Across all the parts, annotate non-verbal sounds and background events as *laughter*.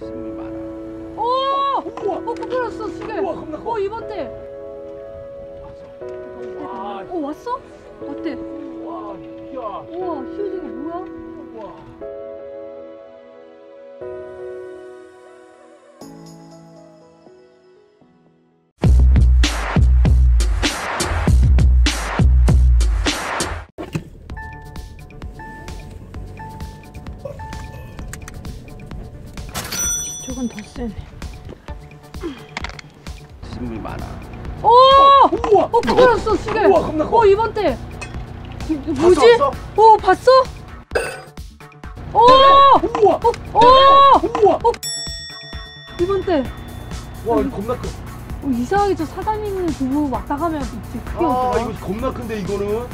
스승이 많아. 오! 어, 꼬꾸라졌어, 시계. 우와, 겁나 커. 어, 이번 때. 와, 어, 왔어? 어때? 와, 야, 우와, 시우징이 뭐야? 와. 스승이 많아. 오! 우와. 어, 꼬꾸라졌어, 시계. 우와, 겁나 커. 어, 이번 때. 뭐지? 봤어? 어, 봤어? 오! 우와. 어, 오! 우와. 이번 때. 와, 이거 겁나 커. 어, 이상하게 저 사단 있는 두부 왔다 가면 되게 크게 아, 오더라. 이거 겁나 큰데 이거는.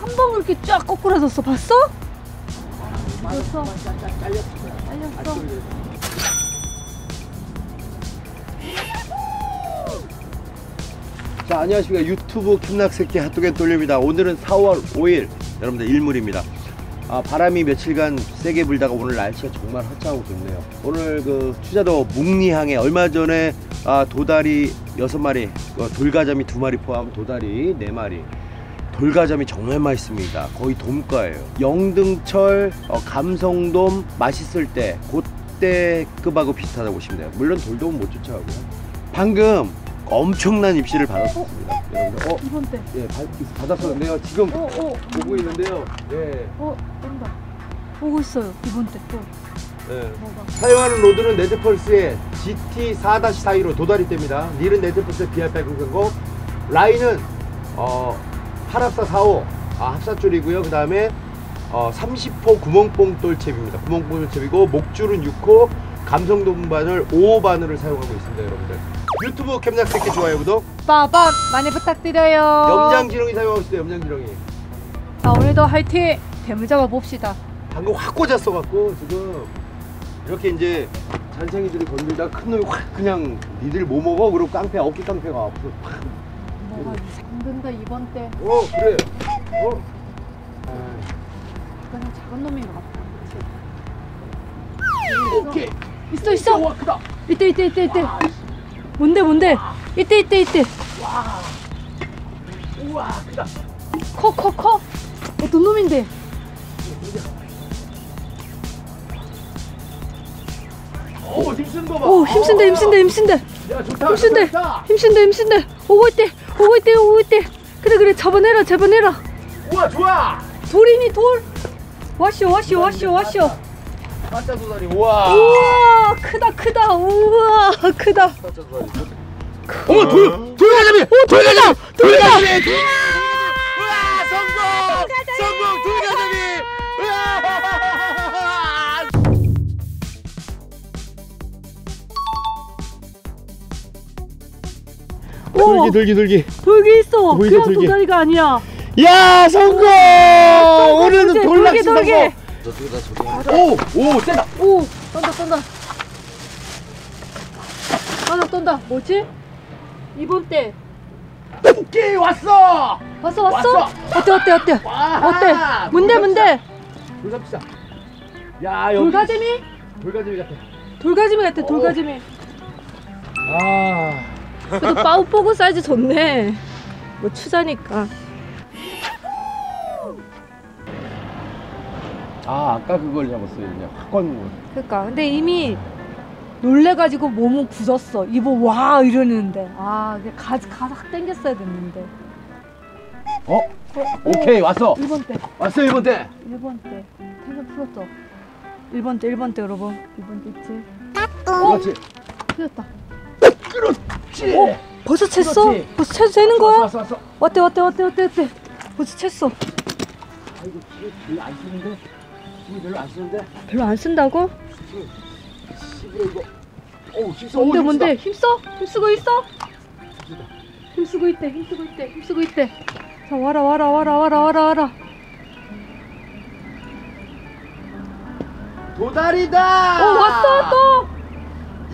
한번 이렇게 쫙 꼬꾸라졌어. 봤어? 봤어. 잘렸어. 알렸어. 자 안녕하십니까. 유튜브 캔낙새끼 핫도그 돌립니다. 오늘은 4월 5일. 여러분들 일물입니다. 아, 바람이 며칠간 세게 불다가 오늘 날씨가 정말 화창하고 좋네요. 오늘 그 투자도 묵리항에 얼마 전에 아, 도다리 6마리 어, 돌가자미 2마리 포함 도다리 4마리. 돌가자미 정말 맛있습니다. 거의 돔가예요. 영등철 어, 감성돔 맛있을 때 그때 급하고 비슷하다고 보시면 돼요. 물론 돌돔은 못 쫓아가고요. 방금 엄청난 입시를 받았습니다. 여러분들, 어, 이번 때. 예, 받. 내가 지금 어, 어. 보고 있는데요. 예, 어, 뜬다. 보고 있어요. 이번 때 또. 예. 뭐가? 사용하는 로드는 네드펄스의 GT 4-42로 도다리대입니다. 닐은 네드펄스의 BR800 라인은 어, 8합사 45 아, 합사줄이고요. 그 다음에 어, 30호 구멍뽕 돌채비입니다. 구멍뽕 돌채비고 목줄은 6호 감성돔 바늘 5호 바늘을 사용하고 있습니다, 여러분들. 유튜브 캠작새끼 좋아요, 구독. 빠밤 많이 부탁드려요. 염장지렁이 사용하고 있어요, 염장지렁이. 자 오늘도 화이팅. 대물 잡아 봅시다. 방금 확 꽂았어 갖고 지금 이렇게 이제 잔챙이들이 건들다 큰 놈이 확 그냥 니들 뭐 먹어? 그리고 깡패 어깨 깡패가 앞으로 확 뭐가 힘든다 이번 때. 어 그래 어 아, 그냥 작은 놈인 것 같아. 오케이 있어 있어. 이때 이때 이때 이때. 뭔데 뭔데? 이때 이때 이때. 우와 크다 커 커 커. 어떤 놈인데? 어 힘쓰는 거봐 오 힘쓴데 힘쓴데 힘쓴데 야 좋다 힘쓴데 좋다, 힘쓴데 힘쓴데 오고 있대 오고 있대 오고 있대. 그래 그래 잡아내라 잡아내라. 우와 좋아 돌이니 돌. 와쇼 와쇼 와쇼 와쇼. 가짜 도다리. 우와. 우와 크다 크다. 우와 크다. 가짜 도다리. 어머 돌 돌가자미! 오 돌가자미 돌가자미 우와 성공! 성공! 돌가자미! 우와! 오 돌기 돌기 돌기. 있어. 그냥 돌기. 도다리가 아니야. 야 성공! 오늘은 돌기, 돌 낚시 돌기, 성공 오오 세다 오 떤다 떤다. 하나 떤다. 뭐지? 이번 때 오케이 왔어 왔어 왔어? 왔어. 어때 어때 어때? 와 어때? 뭔데 뭔데? 돌잡시다 야 여기 돌가지미? 돌가지미 같아 돌가지미 같아 오. 돌가지미. 아 그래도 빠우뽀고 사이즈 좋네. 뭐 추자니까. 아 아까 그걸 잡았어요 그냥 확 걷는 거 그러니까 근데 이미 놀래가지고 몸은 굳었어. 이거 와 이러는데 아 이게 가지 가삭 당겼어야 됐는데. 어? 어, 오케이 왔어 1번 때 왔어 이번 때 1번 때 텐션 풀었죠. 1번 때 1번 때 여러분 1번 때 있지. 그렇지 풀렸다. 그렇지 어? 벌써 챘어? 그렇지. 벌써 채도 되는 왔어 거야? 왔어 왔어 어때 어때 어때 어때 어때? 벌써 챘어. 아이고 별로 안 쓰는데 별로 안 쓰는데 별로 안 쓴다고? 시부러 이거 어우 힘써 뭔데 뭔데? 힘써? 힘쓰고 있어? 힘쓰고 있대 힘쓰고 있대 힘쓰고 있대. 자 와라 와라 와라 와라 와라 와라. 도다리다 어 왔어 또.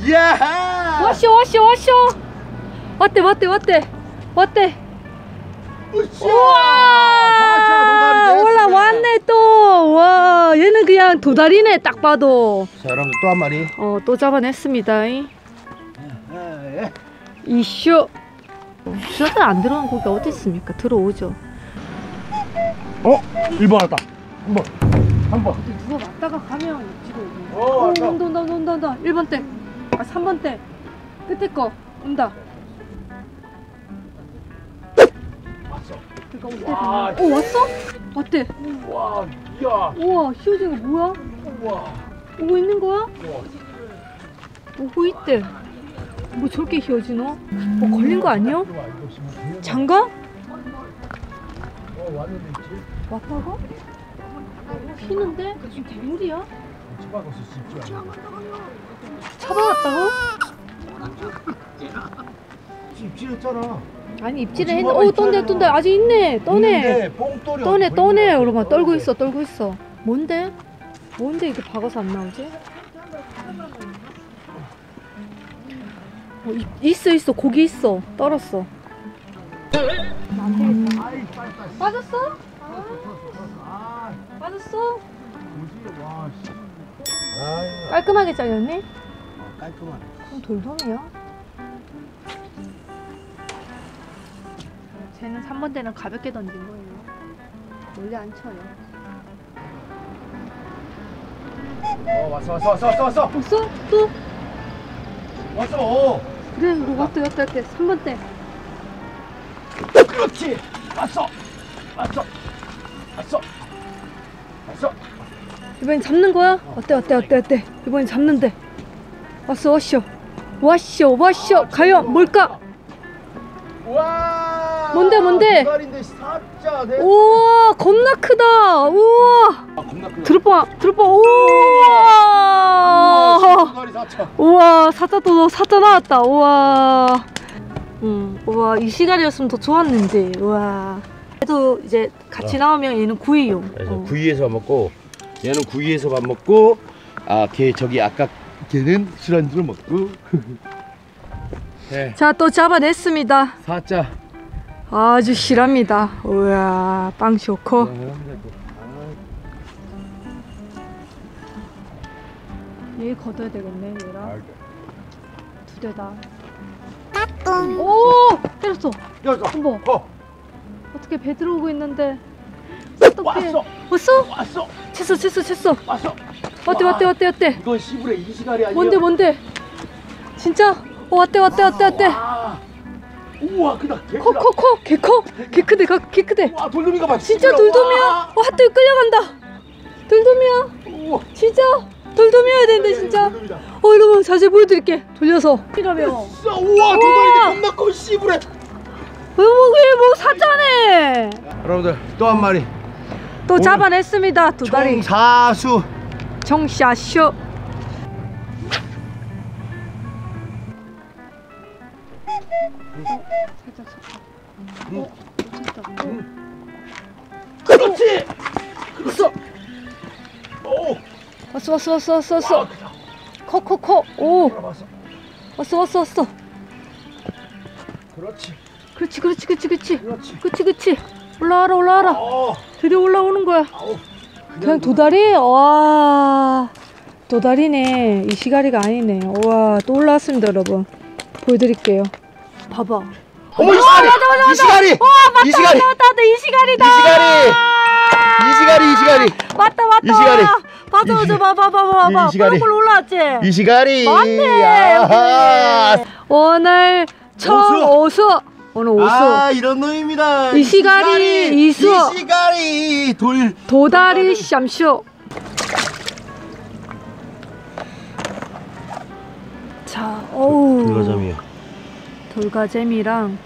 이야 와쇼 와쇼 와쇼. 왔대 왔대 왔대 왔대. 우와! 자자 됐습니다. 올라왔네 또. 와, 얘는 그냥 도다리네 딱 봐도. 자, 여러분 또 한 마리. 어, 또 잡아냈습니다. 예. 이쇼. 수다안 들어간 고기 어디 있습니까? 들어오죠. 어? 1번 왔다. 한 번. 한 번. 근데 누가 왔다가 가면 지금 어, 오, 왔다. 온다 온다 온다 온다 1번 때. 아, 3번 때. 끝에 거 온다. 왔어. 그러니까. 와. 되면- 어, 왔 어? 왔대. 와, 이야. 우와, 거 뭐야? 우와. 오고 있는 거야? 우와. 오고 있대. 뭐 저렇게 휘어지노? 뭐 걸린 거 아니야? 장가? 어? 왔다고? 피는데? 지금 대물이야? 잡아왔다고? *laughs* 입질했잖아. 아니 입질을 어, 했는데 지금 어 떤데 떤데 아직 있네 떠네 뽕돌이 떠네 떠네 거야? 떨고 있어 떨고 있어 뭔데? 뭔데 이렇게 박아서 안 나오지? 어, 이- 있어 있어 고기 있어 떨었어. 빠졌어? 아, 빠졌어? 깔끔하게 잘렸니? 깔끔하네. 그럼 돌돔이야 쟤는 3번 대는 가볍게 던진 거예요 원래 안 쳐요 어, 왔어, 왔어, 왔어, 왔어, 왔어. 없어? 또? 왔어. 어. 그래 왔다 왔다 왔다 3번 대 그렇지. 왔어. 왔어. 왔어. 왔어. 이번엔 잡는 거야? 어때 어때 어때 어때 이번엔 잡는데 왔어 왔쇼 왔쇼 왔쇼 과연 뭘까? 와. 뭔데, 뭔데? 사자. 네. 우와 겁나 크다. 우와. 아, 겁나 크다. 들어봐 들어봐. 우와, 우와 사자. 우와 사자 또 사자 나왔다. 우와. 음 우와 이 시간이었으면 더 좋았는데. 우와. 그래도 이제 같이 나오면 얘는 구이용. 그래서 어. 구이에서 밥 먹고 얘는 구이에서 밥 먹고 아걔 저기 아까 걔는 술안주를 먹고. *laughs* 네. 자 또 잡아냈습니다. 사자 아주 실합니다. 우와 빵 좋고. 얘 걷어야 되겠네 얘랑. 두 대다. 오! 때렸어. 어머 어. 어떻게 배 들어오고 있는데. 어떡해. 왔어. 왔어? 왔어. 쳤어 쳤어 쳤어. 왔어. 와. 어때 어때 어때 이건 시부레 이 시간이 아니야 뭔데 뭔데? 진짜? 어 왔대 왔대 왔대 왔대. 와. 우와 크다. 커커커. 개커. 개 크대 가- 개 크대. 와 돌돔이가 봐. 진짜. 돌돔이야? 와. 와 핫도그 끌려간다. 돌돔이야? 우와. 진짜? 돌돔이어야 되는데 진짜? 돌돔이다. 어 여러분 자세히 보여드릴게. 돌려서. 이라며 진짜? 우와 도다리 겁나 커 시부레. 왜뭐 사자네. 여러분들 또 한 마리. 또 잡아냈습니다 두 다리. 총사수. 정샤쇼 왔어 왔어 왔어 왔어 왔어. 커커커. 오. 왔어 왔어 왔어. 그렇지. 그렇지 그렇지 그렇지 그렇지. 그렇지. 그렇지, 그렇지. 올라와라 올라와라. 어. 드디어 올라오는 거야. 아우, 그냥, 그냥 도다리? 와. 도다리네. 이 시가리가 아니네. 와또 올라왔습니다 여러분. 보여드릴게요. 봐봐. 어머 이 시가리! 맞아, 맞아, 맞아. 이 시가리! 와 맞다 이 시가리! 맞다 맞다 맞다. 이 시가리다. 이 시가리! 이 시가리 이 시가리! 맞다 맞다. 이 시가리! 맞아 이 맞아 시- 봐봐 봐봐 봐봐 이 시가리. 뿔뿔 올라왔지? 이 시가리 맞네. 오늘 첫 오수. 오늘 오수. 아 이런 놈입니다. 이 시가리, 이수. 이 시가리 돌 도다리 샴쇼 자 어우. 돌가자미야. 돌가재미랑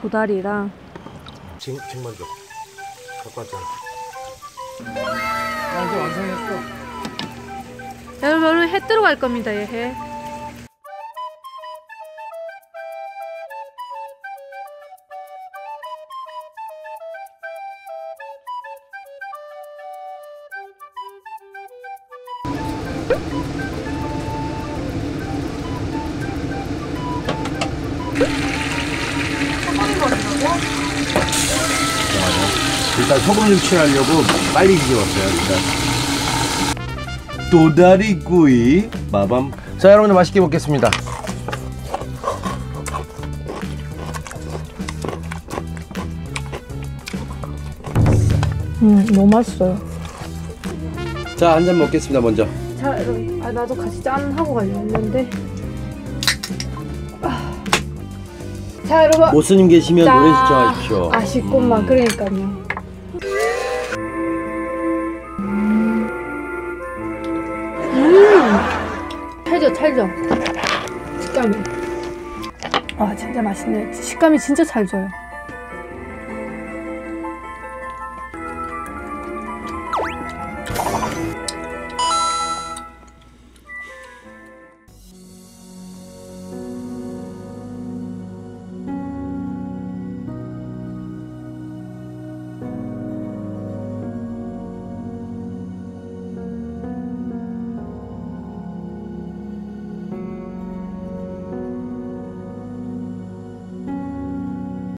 도다리랑. 쟁, 줘 갖고 왔잖아 나 이제 완성했어. 여러분 오늘 해 들어갈 겁니다 얘 해. 소금이 버린다고? 일단 소금을 칠하려고 빨리 뒤집었어요. 일단 도다리구이 마밤. 자 여러분들 맛있게 먹겠습니다. 음 너무 맛있어요. 자 한 잔 먹겠습니다 먼저. 자 여러분, 아 나도 같이 짠 하고 가려고 했는데. 아. 자 여러분. 모스님 계시면 짠. 노래 시청하십시오. 아쉽구만 음. 그러니까요. 찰져 찰져. 식감이. 아 진짜 맛있네. 식감이 진짜 찰져요.